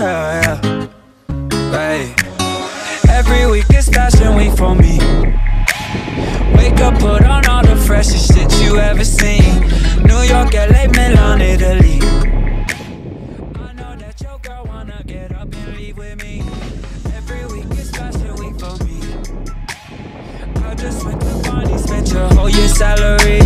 yeah, yeah. Hey. Every week is fashion week for me Wake up, put on all the freshest shit you ever seen New York, LA, Milan, Italy I know that your girl wanna get up and leave with me Every week fashion week for me I just went to Barney, spent your whole salary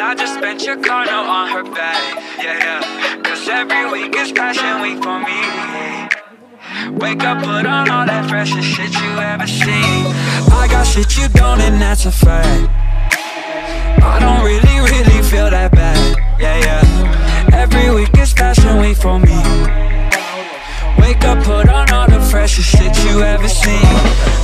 I just spent your car note on her back Yeah, yeah. Cause every week is fashion week for me. Wake up, put on all that freshest shit you ever seen. I got shit you don't and that's a fact. I don't really, really feel that bad Yeah, yeah. Every week is fashion week for me. Wake up, put on all the freshest shit you ever seen